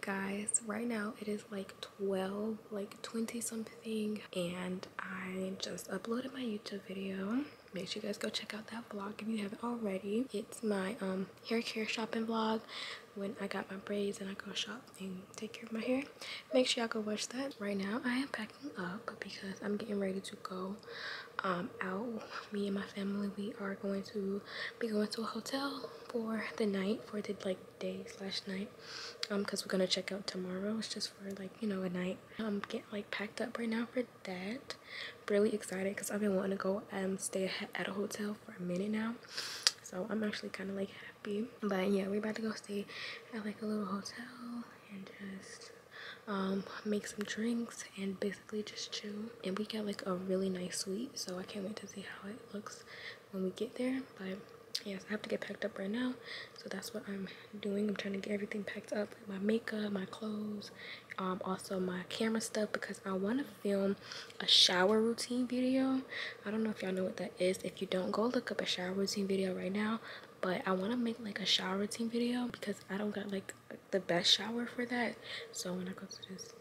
guys right now it is like 12 like 20 something and i just uploaded my youtube video make sure you guys go check out that vlog if you haven't already. It's my um hair care shopping vlog. When i got my braids and i go shop and take care of my hair make sure y'all go watch that. Right now i am packing up because i'm getting ready to go um out. Me and my family we are going to be going to a hotel for the night for the like day slash night um because we're gonna check out tomorrow. It's just for like you know a night i'm getting like packed up right now for that. Really excited because i've been wanting to go and stay at a hotel for a minute now. So i'm actually kind of like happy. But yeah we're about to go stay at like a little hotel and just um make some drinks and basically just chill. And we got like a really nice suite so i can't wait to see how it looks when we get there. But yes i have to get packed up right now. So that's what i'm doing. I'm trying to get everything packed up my makeup my clothes um, also my camera stuff because i want to film a shower routine video. I don't know if y'all know what that is. If you don't go look up a shower routine video right now. But i want to make like a shower routine video because i don't got like the best shower for that. So when i go to this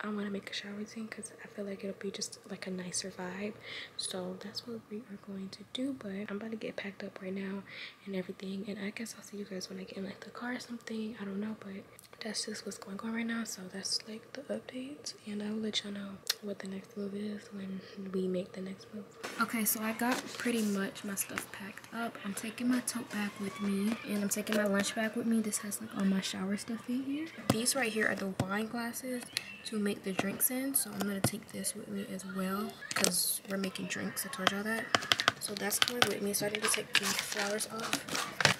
i want to make a shower routine because i feel like it'll be just like a nicer vibe. So that's what we are going to do but i'm about to get packed up right now and everything. And i guess i'll see you guys when i get in like the car or something. I don't know but that's just what's going on right now so that's like the updates and i will let y'all know what the next move is when we make the next move. Okay so i got pretty much my stuff packed up. I'm taking my tote bag with me and i'm taking my lunch bag with me. This has like all my shower stuff in here. These right here are the wine glasses to make the drinks in so i'm gonna take this with me as well because we're making drinks. I told y'all that. So that's coming with me so i need to take the flowers off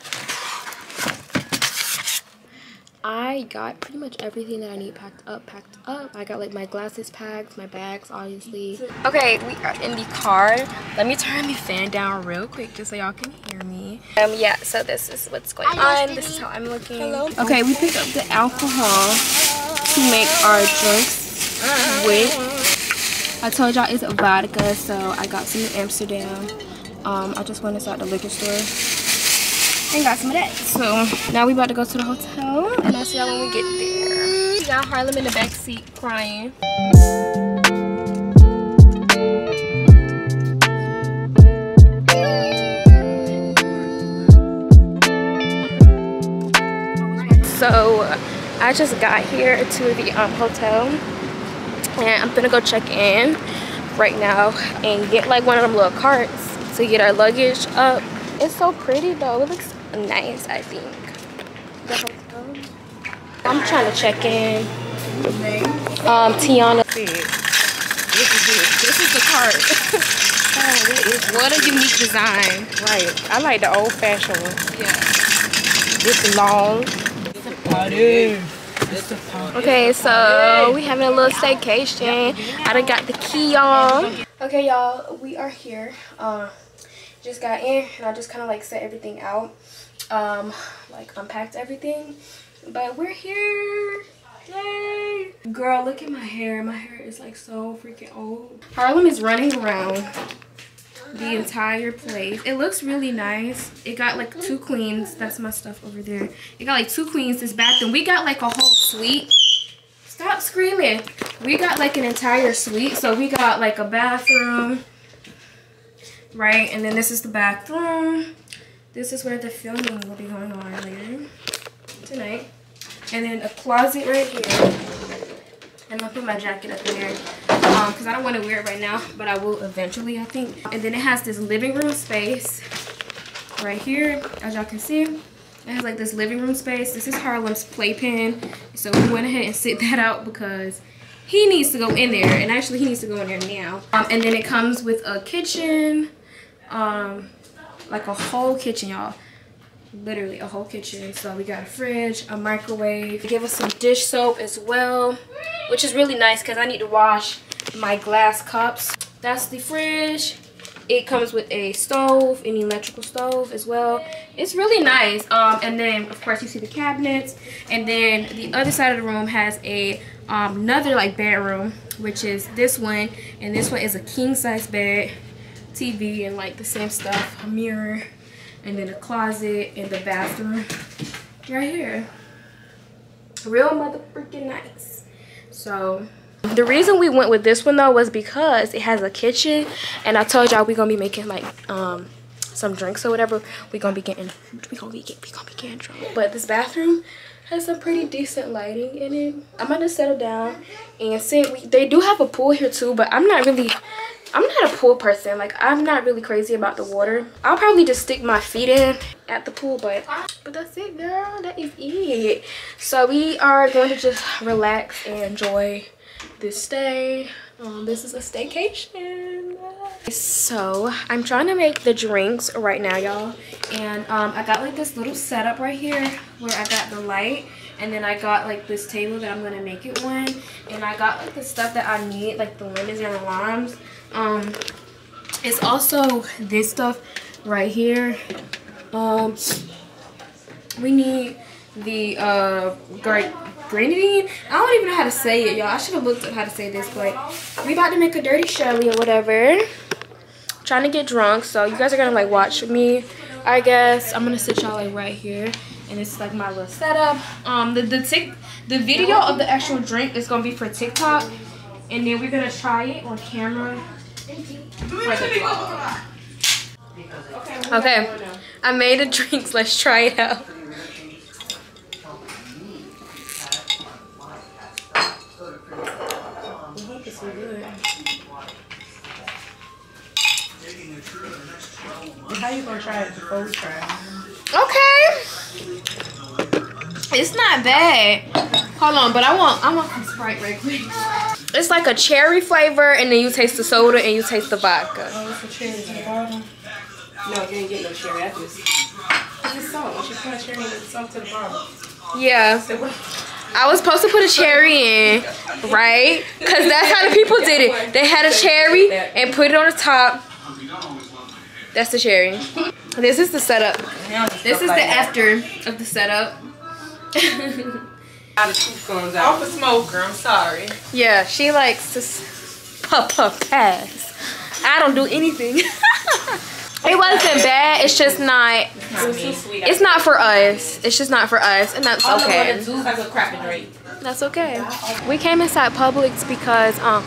I got pretty much everything that I need packed up, packed up. I got like my glasses packed, my bags obviously. Okay, we are in the car. Let me turn the fan down real quick just so y'all can hear me. Um, yeah, so this is what's going on. This is how I'm looking. Hello. Okay, we picked up the alcohol to make our drinks with. I told y'all it's vodka, so I got some New Amsterdam. Um, I just went inside the liquor store and got some of that. So now we about to go to the hotel and I'll see y'all when we get there. Got Harlem in the back seat crying. So I just got here to the um, hotel and I'm gonna go check in right now and get like one of them little carts to get our luggage up. It's so pretty though. It looks nice, I think. The hotel. I'm trying to check in. Um, Tiana. This is it. This is the cart. oh, what a unique design. Right. I like the old fashioned one. Yeah. It's long. It's a party. Okay, so we having a little staycation. I done got the key on. Okay, y'all, we are here. Uh, just got in and I just kind of like set everything out um like unpacked everything. But we're here. Yay! Girl look at my hair. My hair is like so freaking old. Harlem is running around the entire place. It looks really nice. It got like two queens. That's my stuff over there. It got like two queens this bathroom. We got like a whole suite. Stop screaming. We got like an entire suite. So we got like a bathroom right? And then this is the bathroom this is where the filming will be going on later tonight. And then a closet right here. And I'll put my jacket up in there because um, I don't want to wear it right now, but I will eventually, I think. And then it has this living room space right here, as y'all can see. It has like this living room space. This is Harlem's playpen. So we went ahead and sit that out because he needs to go in there. And actually, he needs to go in there now. Um, and then it comes with a kitchen. Um, like a whole kitchen y'all. Literally a whole kitchen. So we got a fridge a microwave. They give us some dish soap as well which is really nice because i need to wash my glass cups. That's the fridge. It comes with a stove an electrical stove as well. It's really nice. Um, and then of course you see the cabinets. And then the other side of the room has a um, another like bedroom which is this one. And this one is a king size bed TV and like the same stuff, a mirror, and then a closet and the bathroom right here. real motherfucking nice. So the reason we went with this one though was because it has a kitchen and I told y'all we're gonna be making like um some drinks or whatever. We're gonna be getting we gonna be getting we gonna be getting drunk. But this bathroom has some pretty decent lighting in it. I'm gonna settle down and sit. We, they do have a pool here too, but I'm not really I'm not a pool person. Like, I'm not really crazy about the water. I'll probably just stick my feet in at the pool, but but that's it, girl. That is it. So we are going to just relax and enjoy this stay. Um, this is a staycation. So I'm trying to make the drinks right now, y'all. And um, I got like this little setup right here where I got the light and then I got like this table that I'm gonna make it one and I got like the stuff that I need like the lemons and the limes um it's also this stuff right here. Um we need the uh grenadine? I don't even know how to say it y'all. I should have looked up how to say this but we about to make a dirty Shirley or whatever. Trying to get drunk so you guys are gonna like watch me i guess. I'm gonna sit y'all like right here and it's like my little setup. Um the the tick the video of the actual drink is gonna be for tiktok and then we're gonna try it on camera Okay, I made a drink. Let's try it out. How you gonna try it before try Okay. It's not bad. Hold on, but I want I want some Sprite right quick. It's like a cherry flavor, and then you taste the soda and you taste the vodka. Oh, it's a cherry to the bottom. No, you ain't get no cherry I just... It's salt. She put a cherry and salt to the bottom. Yeah. I was supposed to put a cherry in, right? Because that's how the people did it. They had a cherry and put it on the top. That's the cherry. This is the setup. This is the after of the setup. Off a smoker, I'm sorry. Yeah, she likes to puff puff pass. I don't do anything. it wasn't bad. It's just not. It's not for us. It's just not for us, and that's okay. That's okay. We came inside Publix because um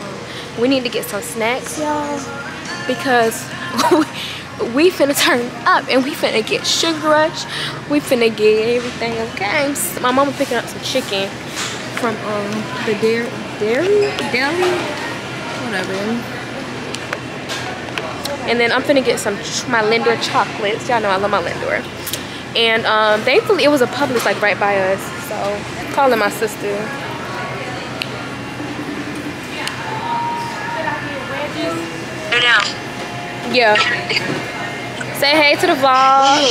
we need to get some snacks, y'all, because. we finna turn up and we finna get sugar rush. We finna get everything okay? So my mama picking up some chicken from um the dairy dairy deli whatever. And then i'm finna get some my lindor chocolates. Y'all know i love my lindor. And um thankfully it was a Publix like right by us so calling my sister yeah Say hey to the vlog.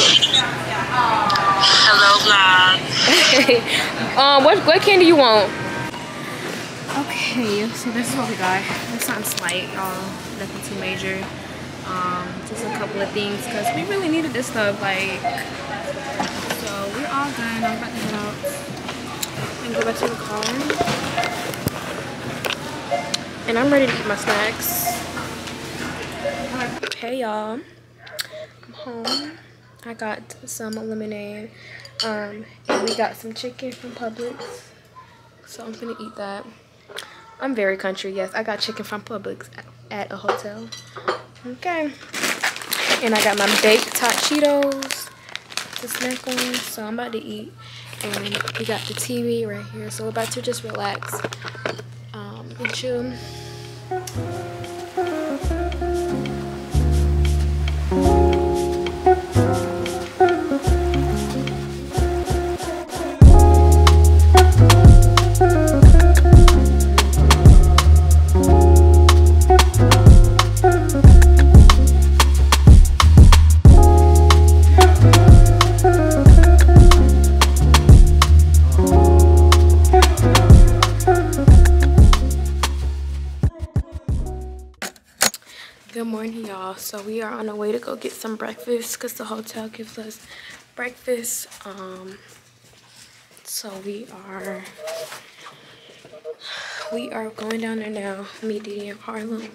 Hello vlog. um, what what candy you want? Okay, so this is what we got. It's something slight, y'all. Nothing too major. Um, just a couple of things because we really needed this stuff. Like, so we're all done. I'm about to head out and go back to the car. And I'm ready to eat my snacks. Hey y'all I'm home. I got some lemonade. Um, and we got some chicken from Publix. So I'm gonna eat that. I'm very country, yes. I got chicken from Publix at a hotel. Okay. And I got my baked hot Cheetos to snack on. So I'm about to eat. And we got the TV right here. So we're about to just relax um, and chill. On our way to go get some breakfast because the hotel gives us breakfast um so we are we are going down there now me Didi and Harlem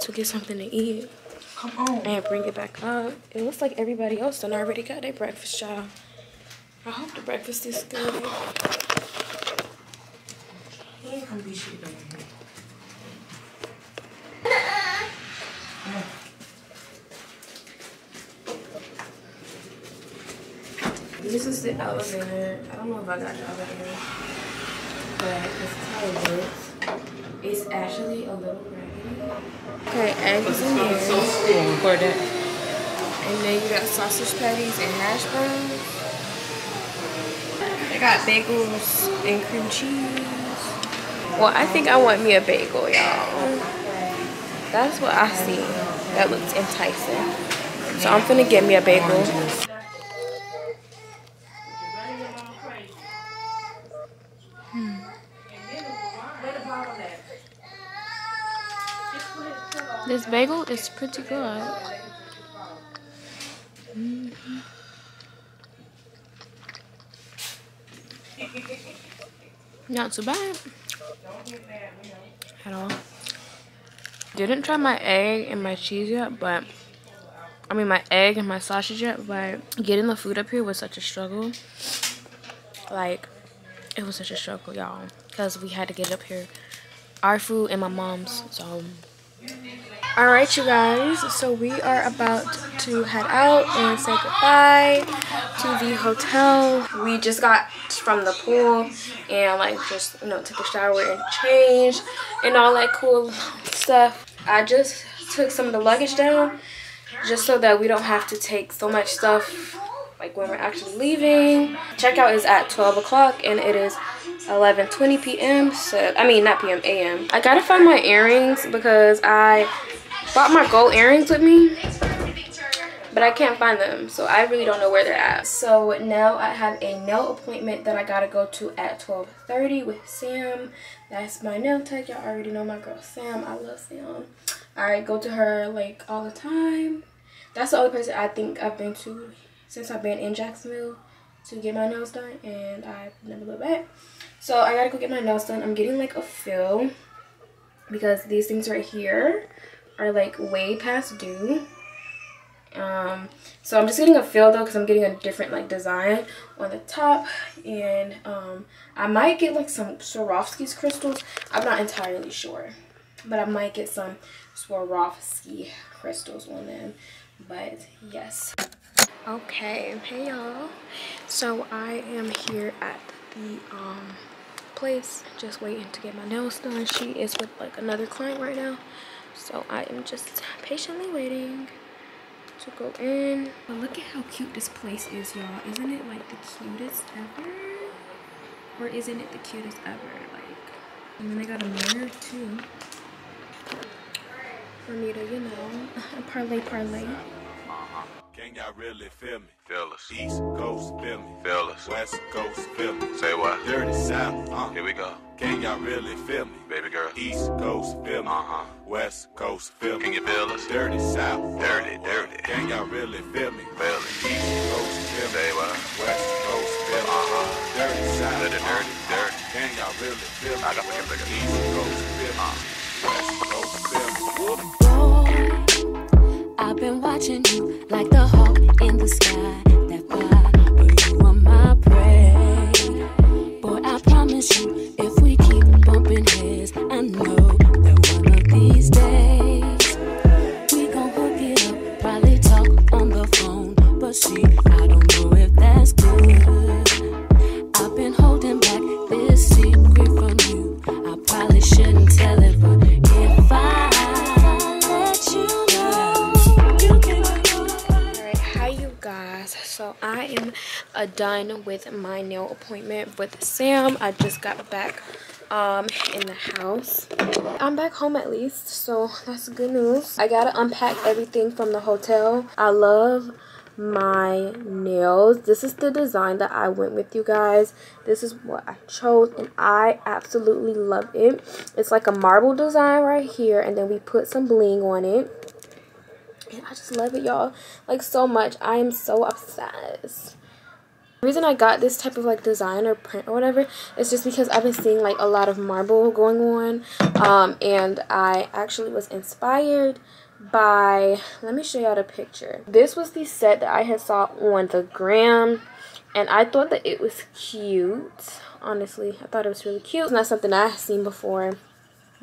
to get something to eat Come on. and bring it back up it looks like everybody else done already got their breakfast y'all. I hope the breakfast is good. Ain't gonna be shit This is the elevator. I don't know if I got the elevator, but this is how it looks. It's actually a little raggedy. Okay, eggs in here. For that. And then you got sausage patties and hash browns. I got bagels and cream cheese. Well, I think I want me a bagel, y'all. That's what I see. That looks enticing. So I'm finna get me a bagel. Bagel is pretty good. Mm-hmm. Not so bad at all. Didn't try my egg and my cheese yet, but I mean my egg and my sausage yet, but getting the food up here was such a struggle. Like it was such a struggle, y'all, because we had to get up here. Our food and my mom's, so all right you guys. So we are about to head out and say goodbye to the hotel. We just got from the pool and like just you know took a shower and changed and all that cool stuff. I just took some of the luggage down just so that we don't have to take so much stuff like when we're actually leaving. Checkout is at 12 o'clock and it is 11:20 p.m. so i mean not p.m a.m i gotta find my earrings because i bought my gold earrings with me but I can't find them so I really don't know where they're at. So now I have a nail appointment that I gotta go to at 12:30 with Sam. That's my nail tech. Y'all already know my girl Sam. I love Sam. I go to her like all the time. That's the only person I think I've been to since I've been in Jacksonville to get my nails done and I've never looked back so I gotta go get my nails done. I'm getting like a fill because these things right here are like way past due. Um so i'm just getting a fill though because i'm getting a different like design on the top. And um i might get like some swarovski's crystals. I'm not entirely sure but i might get some swarovski crystals on them. But yes. Okay. Hey y'all. So i am here at the um place just waiting to get my nails done. She is with like another client right now so i am just patiently waiting to go in. But look at how cute this place is y'all. Isn't it like the cutest ever? Or isn't it the cutest ever? Like and then they got a mirror too. For me to you know parlay parlay Can y'all really feel me? Feel us. East Coast feel me. Feel us. West Coast feel me. Say what? Dirty South, uh. Here we go. Can y'all really feel me? Baby girl. East Coast feel me. Uh-huh. West Coast feel me. Can you feel us? Dirty South. Dirty, uh, dirty. Can y'all really feel me? Feel it. East Coast feel me. Say what? West Coast feel me. Uh-huh. Dirty South. Dirty, uh, dirty, dirty. Can y'all really feel me? I got the I East Coast feel me. West Coast feel me. Boy, I've been watching you like the hawk in the sky. That fly, but you are my prey. Boy, I promise you, if uh, done with my nail appointment with Sam. I just got back um in the house. I'm back home at least, so that's good news. I gotta unpack everything from the hotel. I love my nails. This is the design that I went with you guys. This is what I chose and I absolutely love it. It's like a marble design right here and then we put some bling on it. And I just love it, y'all. Like, so much. I am so obsessed. The reason I got this type of, like, design or print or whatever is just because I've been seeing, like, a lot of marble going on. Um, and I actually was inspired by... Let me show y'all the picture. This was the set that I had saw on the gram. and I thought that it was cute. Honestly, I thought it was really cute. It's not something I've seen before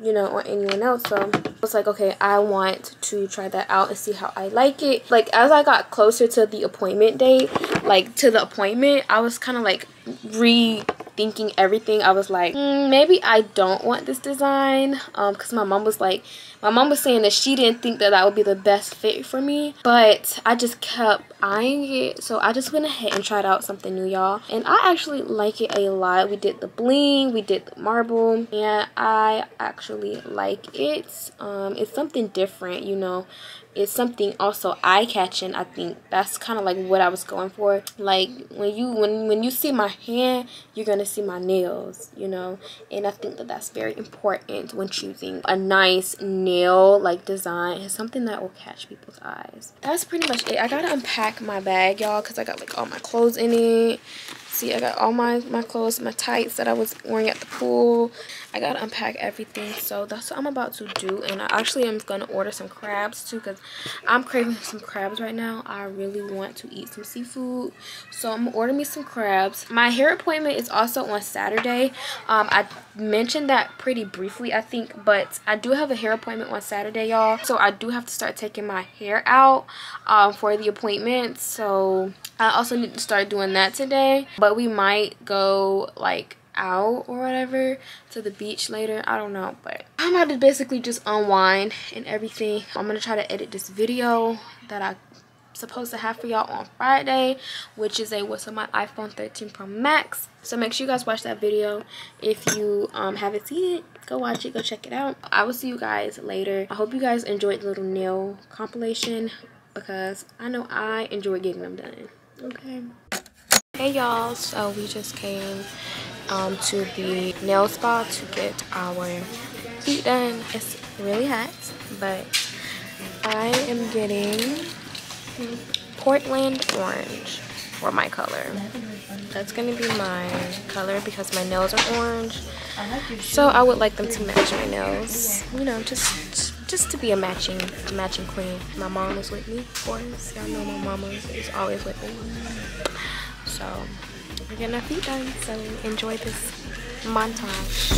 you know, on anyone else. So I was like, okay, I want to try that out and see how I like it. Like as I got closer to the appointment date, like to the appointment, I was kind of like rethinking everything. I was like, mm, maybe I don't want this design um because my mom was like my mom was saying that she didn't think that that would be the best fit for me but i just kept eyeing it. So i just went ahead and tried out something new y'all. And i actually like it a lot. We did the bling we did the marble and i actually like it. Um it's something different you know. It's something also eye-catching i think. That's kind of like what i was going for. Like when you when when you see my hand you're gonna see my nails you know. And i think that that's very important when choosing a nice nail like design is something that will catch people's eyes. That's pretty much it. I gotta unpack my bag y'all because i got like all my clothes in it see i got all my my clothes my tights that i was wearing at the pool. I gotta unpack everything. So that's what i'm about to do. And i actually am gonna order some crabs too because i'm craving some crabs right now. I really want to eat some seafood. So i'm gonna order me some crabs. My hair appointment is also on saturday. Um i mentioned that pretty briefly i think but i do have a hair appointment on saturday y'all. So i do have to start taking my hair out um, for the appointment. So i also need to start doing that today but we might go like out or whatever to the beach later i don't know but i'm about to basically just unwind and everything. I'm gonna try to edit this video that i supposed to have for y'all on friday which is a what's on my iphone 13 pro max. So make sure you guys watch that video. If you um haven't seen it go watch it go check it out. I will see you guys later. I hope you guys enjoyed the little nail compilation because i know i enjoy getting them done okay. Hey y'all. So we just came um, to the nail spa to get our feet done. It's really hot but i am getting portland orange for my color. That's gonna be my color because my nails are orange. So i would like them to match my nails you know just just to be a matching matching queen. My mom is with me of course y'all know my mama is always with me. So we're getting our feet done so enjoy this montage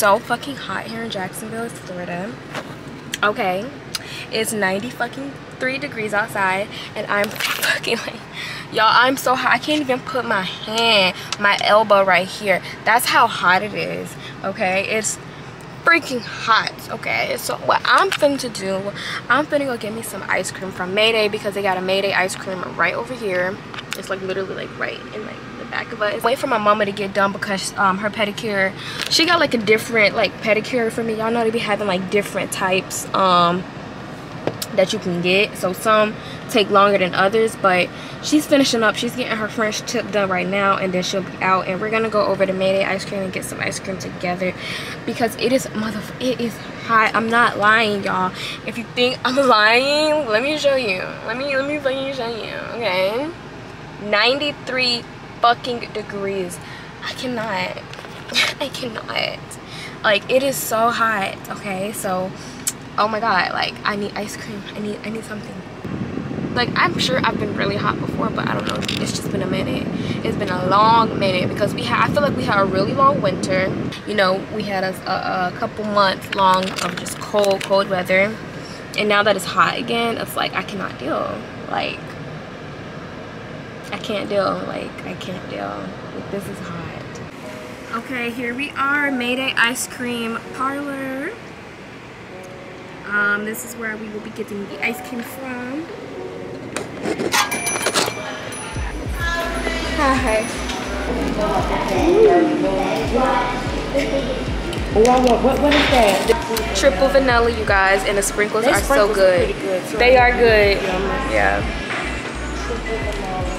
so fucking hot here in Jacksonville, Florida. Okay. It's 90 fucking 3 degrees outside and I'm fucking like y'all I'm so hot I can't even put my hand my elbow right here that's how hot it is okay it's freaking hot okay so what i'm finna to do i'm finna go get me some ice cream from mayday because they got a mayday ice cream right over here it's like literally like right in like back us. Wait for my mama to get done because um her pedicure she got like a different like pedicure for me. Y'all know they be having like different types um that you can get. So some take longer than others but she's finishing up. She's getting her french tip done right now and then she'll be out. And we're gonna go over to mayday ice cream and get some ice cream together because it is mother it is hot. I'm not lying y'all. If you think i'm lying let me show you. Let me let me show you. Okay. 93 fucking degrees. I cannot. I cannot. Like it is so hot okay? So oh my god like i need ice cream. I need i need something. Like i'm sure i've been really hot before but i don't know. It's just been a minute. It's been a long minute because we had i feel like we had a really long winter. You know we had a, a, a couple months long of just cold cold weather. And now that it's hot again it's like i cannot deal. Like can't deal like i can't deal like, this is hot okay here we are mayday ice cream parlor um, this is where we will be getting the ice cream from Hi. What, what, what, is that? Triple vanilla, you guys, and the sprinkles are sprinkles so good. good, so they are good. Yeah.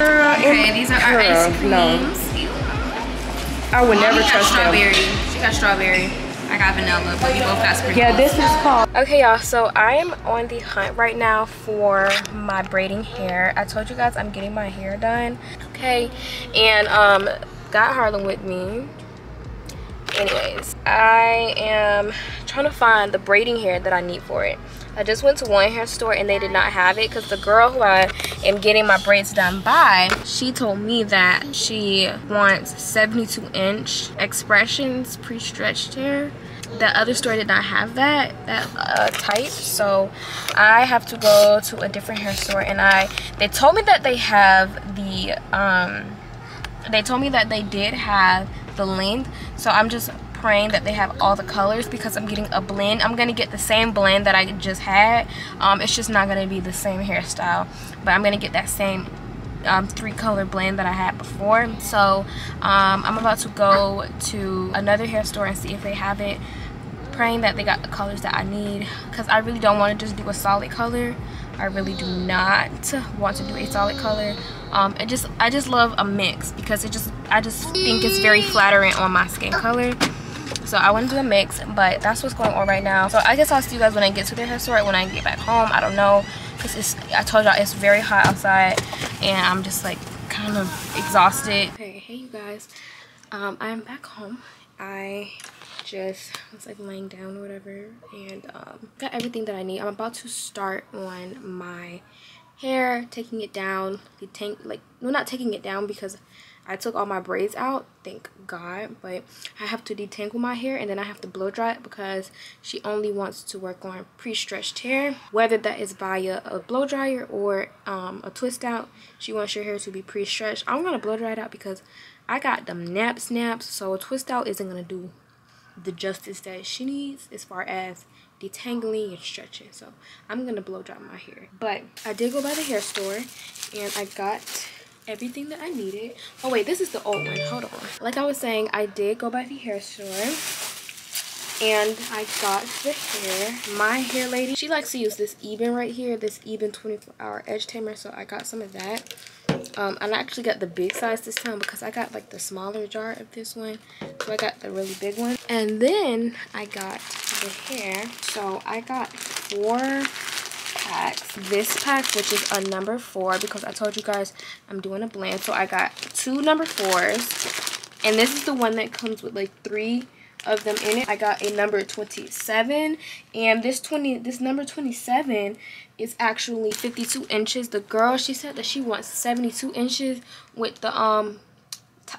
Okay, these are our ice creams. no. I would never She got trust them. strawberry. She got strawberry. I got vanilla, but we both got sprinkles. Yeah, this is called. Okay, y'all, so I am on the hunt right now for my braiding hair. I told you guys I'm getting my hair done, okay? And um, got Harlem with me. Anyways, I am trying to find the braiding hair that I need for it. I just went to one hair store and they did not have it because the girl who I am getting my braids done by, she told me that she wants 72 inch expressions pre-stretched hair. The other store did not have that that uh, type, so I have to go to a different hair store. And I they told me that they have the um they told me that they did have the length so i'm just praying that they have all the colors because i'm getting a blend. I'm gonna get the same blend that i just had. Um it's just not gonna be the same hairstyle but i'm gonna get that same um, three color blend that I had before. So um, I'm about to go to another hair store and see if they have it. Praying that they got the colors that I need because I really don't want to just do a solid color. I really do not want to do a solid color. Um, it just I just love a mix because it just I just think it's very flattering on my skin color so I want to do a mix but that's what's going on right now. So I guess I'll see you guys when I get to the hair store when I get back home. I don't know. Because it's I told y'all it's very hot outside and I'm just like kind of exhausted. Okay hey you guys. Um, I'm back home. I just was like laying down or whatever and um, got everything that I need. I'm about to start on my hair taking it down the tank like no not taking it down because I took all my braids out thank god but I have to detangle my hair and then I have to blow dry it because she only wants to work on pre-stretched hair. Whether that is via a blow dryer or um, a twist out she wants your hair to be pre-stretched. I'm gonna blow dry it out because I got them nap snaps so a twist out isn't gonna do the justice that she needs as far as detangling and stretching so i'm gonna blow dry my hair. But i did go by the hair store and i got everything that i needed oh wait this is the old one hold on like i was saying i did go by the hair store and I got the hair. My hair lady, she likes to use this Ebin right here, this Ebin 24 hour edge tamer, so I got some of that. Um, and I actually got the big size this time because I got like the smaller jar of this one. So I got the really big one. And then I got the hair. So I got four packs. This pack, which is a number four because I told you guys I'm doing a blend. So I got two number fours. And this is the one that comes with like three of them in it. I got a number 27 and this 20 this number 27 is actually 52 inches. The girl she said that she wants 72 inches with the um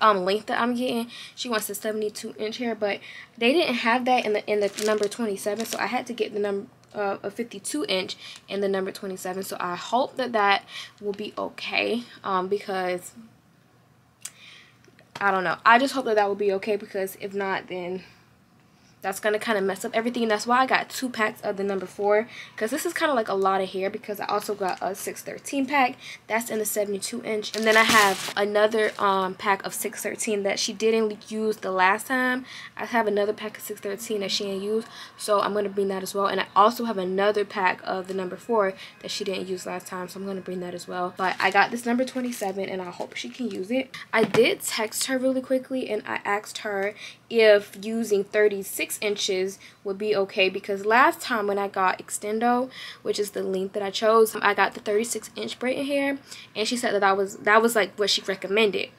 um length that I'm getting. She wants a 72 inch hair, but they didn't have that in the in the number 27, so I had to get the number uh, a 52 inch and the number 27 so I hope that that will be okay um because I don't know. I just hope that that will be okay because if not, then that's going to kind of mess up everything. That's why I got two packs of the number four because this is kind of like a lot of hair because I also got a 613 pack. That's in the 72 inch. And then I have another um, pack of 613 that she didn't use the last time. I have another pack of 613 that she didn't use. So I'm going to bring that as well. And I also have another pack of the number four that she didn't use last time. So I'm going to bring that as well. But I got this number 27 and I hope she can use it. I did text her really quickly and I asked her if using 36 inches would be okay because last time when I got extendo which is the length that I chose I got the 36 inch braiding hair and she said that that was that was like what she recommended.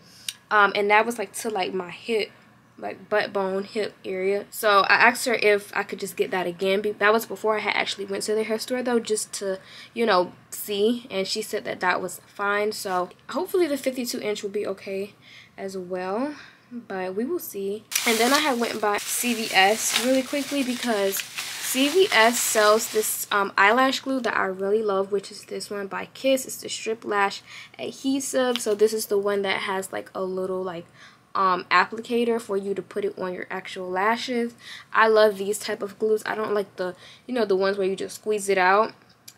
Um, and that was like to like my hip like butt bone hip area. So i asked her if i could just get that again that was before i had actually went to the hair store though just to you know see and she said that that was fine. So hopefully the 52 inch will be okay as well but we will see and then i had went by cvs really quickly because CVS sells this um, eyelash glue that I really love, which is this one by Kiss. It's the Strip Lash Adhesive. So this is the one that has like a little like um, applicator for you to put it on your actual lashes. I love these type of glues. I don't like the, you know, the ones where you just squeeze it out.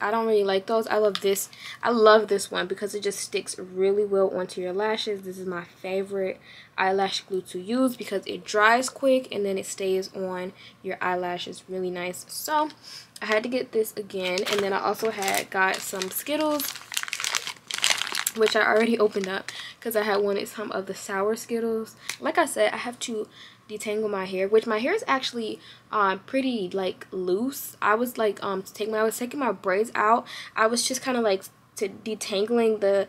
I don't really like those. I love this. I love this one because it just sticks really well onto your lashes. This is my favorite eyelash glue to use because it dries quick and then it stays on your eyelashes really nice. So I had to get this again and then I also had got some Skittles which I already opened up because I had wanted some of the sour Skittles. Like I said, I have to detangle my hair, which my hair is actually um pretty like loose. I was like um taking my I was taking my braids out. I was just kind of like to detangling the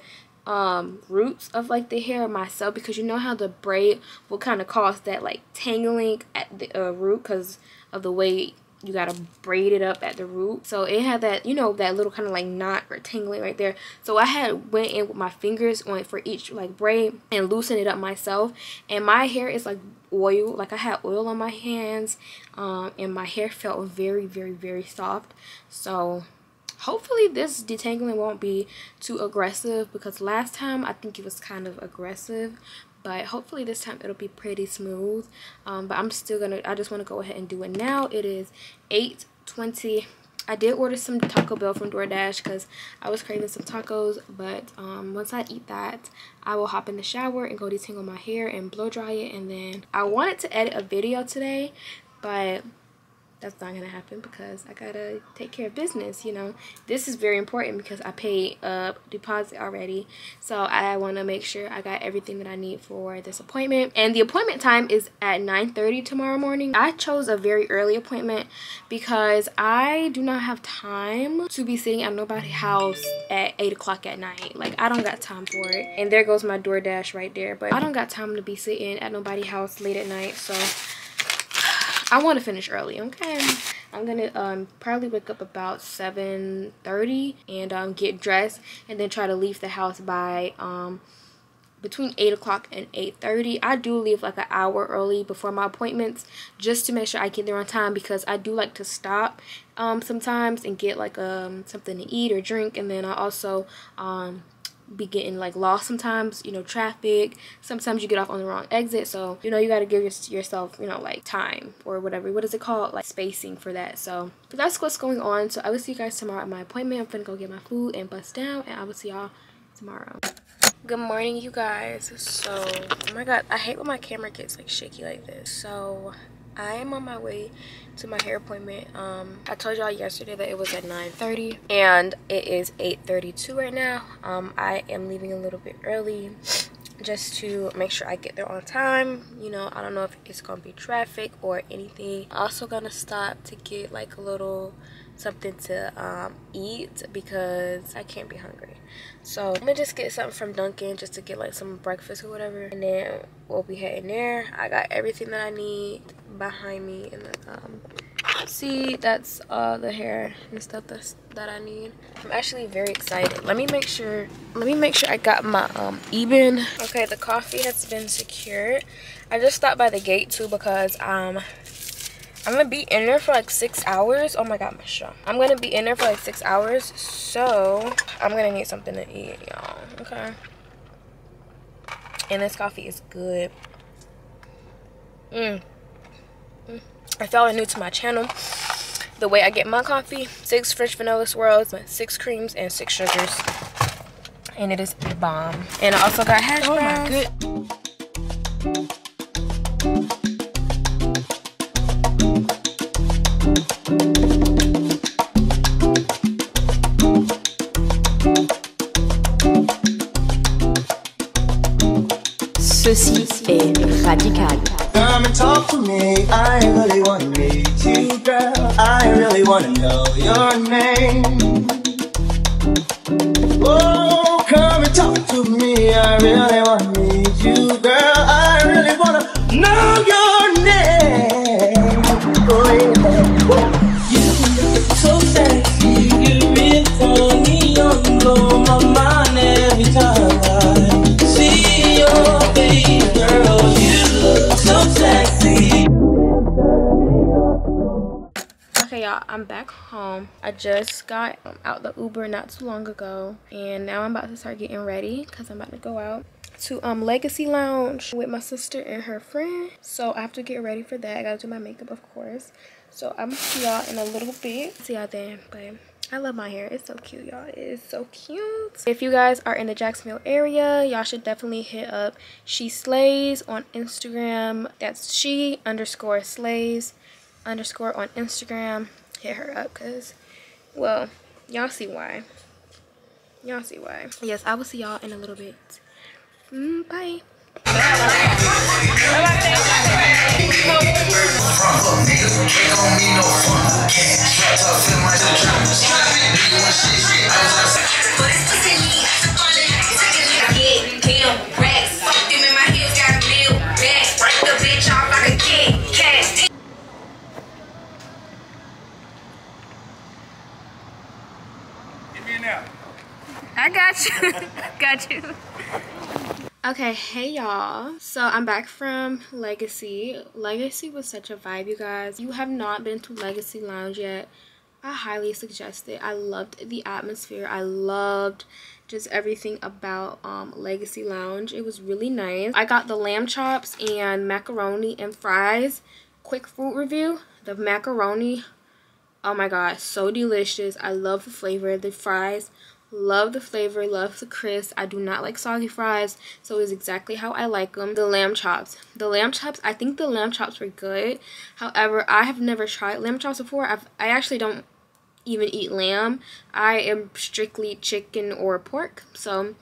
um roots of like the hair myself because you know how the braid will kind of cause that like tangling at the uh, root because of the way you gotta braid it up at the root. So it had that you know that little kind of like knot or tangling right there. So i had went in with my fingers on for each like braid and loosen it up myself. And my hair is like oil. Like i had oil on my hands um and my hair felt very very very soft. So hopefully this detangling won't be too aggressive because last time i think it was kind of aggressive but hopefully this time it'll be pretty smooth um, but i'm still gonna i just want to go ahead and do it now it is 8:20. i did order some taco bell from doordash because i was craving some tacos but um, once i eat that i will hop in the shower and go detangle my hair and blow dry it and then i wanted to edit a video today but that's not gonna happen because I gotta take care of business you know? This is very important because I paid a deposit already. So I want to make sure I got everything that I need for this appointment. And the appointment time is at 9:30 tomorrow morning. I chose a very early appointment because I do not have time to be sitting at nobody's house at 8 o'clock at night. Like I don't got time for it. And there goes my DoorDash right there. But I don't got time to be sitting at nobody's house late at night. So I want to finish early, okay? I'm gonna um, probably wake up about 7.30 and um, get dressed and then try to leave the house by um, between 8 o'clock and 8.30. I do leave like an hour early before my appointments just to make sure I get there on time because I do like to stop um, sometimes and get like um, something to eat or drink and then I also um, be getting like lost sometimes you know traffic. Sometimes you get off on the wrong exit so you know you got to give yourself you know like time or whatever what is it called? Like spacing for that so. But that's what's going on so i will see you guys tomorrow at my appointment. I'm gonna go get my food and bust down and i will see y'all tomorrow. Good morning you guys. So oh my god i hate when my camera gets like shaky like this. So I am on my way to my hair appointment. Um, I told y'all yesterday that it was at 9.30 and it is 8.32 right now. Um, I am leaving a little bit early just to make sure I get there on time. You know, I don't know if it's gonna be traffic or anything. Also gonna stop to get like a little something to um, eat because I can't be hungry. So I'm gonna just get something from Dunkin' just to get like some breakfast or whatever. And then we'll be heading there. I got everything that I need behind me and the um, see that's all the hair and stuff that's that I need. I'm actually very excited. Let me make sure let me make sure I got my um Ebin. Okay, the coffee has been secured. I just stopped by the gate too because um I'm gonna be in there for like six hours. Oh my god, my show. I'm gonna be in there for like six hours, so I'm gonna need something to eat, y'all. Okay. And this coffee is good. Mmm. Mm. If y'all are new to my channel, the way I get my coffee, six fresh vanilla swirls, six creams, and six sugars. And it is bomb. And I also got hash browns. Oh my good. Radical. Just got out the Uber not too long ago and now I'm about to start getting ready because I'm about to go out to um Legacy Lounge with my sister and her friend. So I have to get ready for that. I gotta do my makeup of course. So I'm gonna see y'all in a little bit. See y'all then. But I love my hair. It's so cute, y'all. It is so cute. If you guys are in the Jacksonville area, y'all should definitely hit up She Slays on Instagram. That's she underscore slays underscore on Instagram. Hit her up because, well, y'all see why. Y'all see why. Yes, I will see y'all in a little bit. Mm, bye. Got you. got you. Okay, hey y'all. So I'm back from Legacy. Legacy was such a vibe, you guys. You have not been to Legacy Lounge yet. I highly suggest it. I loved the atmosphere. I loved just everything about um, Legacy Lounge. It was really nice. I got the lamb chops and macaroni and fries. Quick food review. The macaroni, oh my god, so delicious. I love the flavor. The fries, love the flavor, love the crisp. I do not like soggy fries, so it's exactly how I like them. The lamb chops. The lamb chops, I think the lamb chops were good. However, I have never tried lamb chops before. I've, I actually don't even eat lamb. I am strictly chicken or pork. So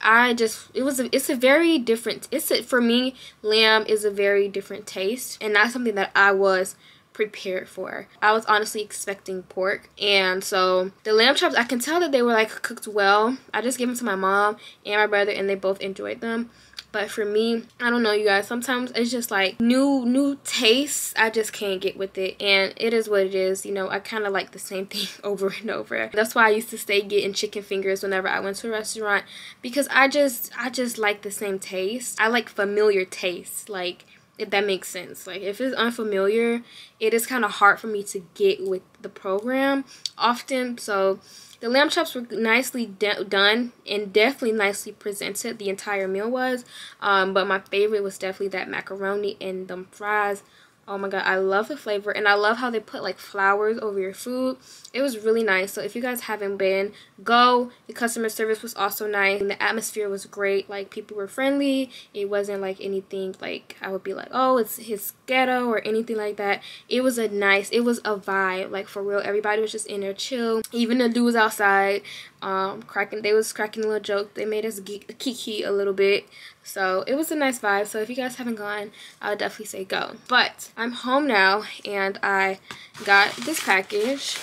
I just it was a, it's a very different it's a, for me lamb is a very different taste and not something that I was prepared for. I was honestly expecting pork and so the lamb chops I can tell that they were like cooked well. I just gave them to my mom and my brother and they both enjoyed them but for me i don't know you guys sometimes it's just like new new tastes i just can't get with it and it is what it is you know i kind of like the same thing over and over that's why i used to stay getting chicken fingers whenever i went to a restaurant because i just i just like the same taste i like familiar taste like if that makes sense like if it's unfamiliar it is kind of hard for me to get with the program often so the lamb chops were nicely done and definitely nicely presented. The entire meal was. Um, but my favorite was definitely that macaroni and them fries. Oh my god, I love the flavor and I love how they put like flowers over your food. It was really nice. So if you guys haven't been, go. The customer service was also nice. And the atmosphere was great. Like people were friendly. It wasn't like anything like I would be like, oh, it's his ghetto or anything like that. It was a nice, it was a vibe. Like for real, everybody was just in there chill. Even the dudes outside, um, cracking, they was cracking a little joke. They made us geek, kiki a little bit. So it was a nice vibe. So if you guys haven't gone, I would definitely say go. But I'm home now and I got this package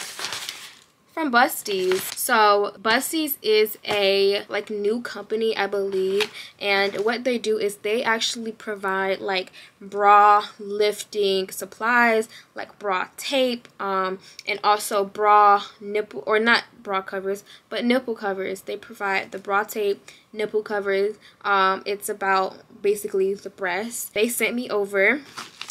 from Busties. So Busties is a like new company, I believe, and what they do is they actually provide like bra lifting supplies, like bra tape, um, and also bra nipple or not bra covers, but nipple covers. They provide the bra tape, nipple covers. Um, it's about basically the breast. They sent me over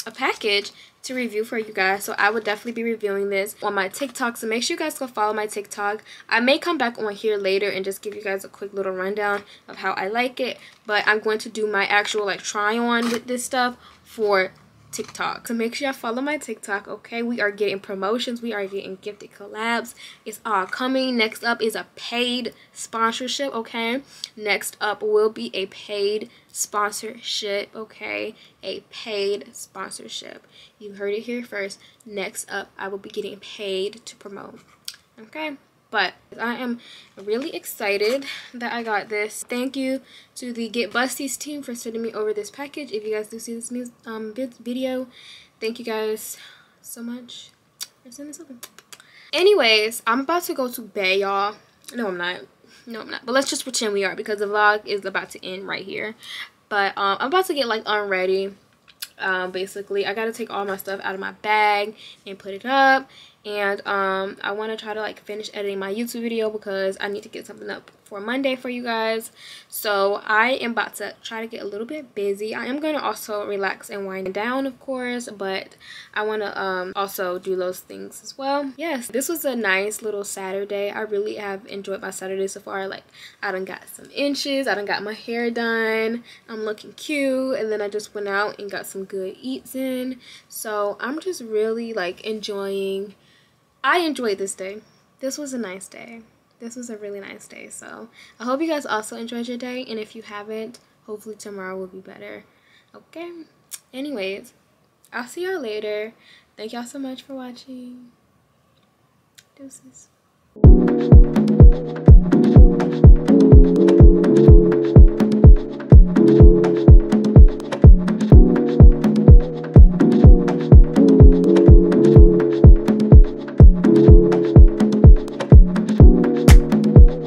a package to review for you guys. So i would definitely be reviewing this on my tiktok. So make sure you guys go follow my tiktok. I may come back on here later and just give you guys a quick little rundown of how i like it. But i'm going to do my actual like try on with this stuff for TikTok. So make sure y'all follow my TikTok, okay? We are getting promotions. We are getting gifted collabs. It's all coming. Next up is a paid sponsorship, okay? Next up will be a paid sponsorship, okay? A paid sponsorship. You heard it here first. Next up, I will be getting paid to promote, okay? But I am really excited that I got this. Thank you to the Get Busties team for sending me over this package. If you guys do see this um, video, thank you guys so much for sending this over. Anyways, I'm about to go to bed, y'all. No, I'm not. No, I'm not. But let's just pretend we are because the vlog is about to end right here. But um, I'm about to get like unready. Um, basically, I got to take all my stuff out of my bag and put it up and um, I want to try to like finish editing my YouTube video because I need to get something up for Monday for you guys. So I am about to try to get a little bit busy. I am going to also relax and wind down, of course, but I want to um, also do those things as well. Yes, this was a nice little Saturday. I really have enjoyed my Saturday so far. Like, I done got some inches. I done got my hair done. I'm looking cute. And then I just went out and got some good eats in. So I'm just really like enjoying. I enjoyed this day. This was a nice day this was a really nice day. So I hope you guys also enjoyed your day. And if you haven't, hopefully tomorrow will be better. Okay. Anyways, I'll see y'all later. Thank y'all so much for watching. Deuces.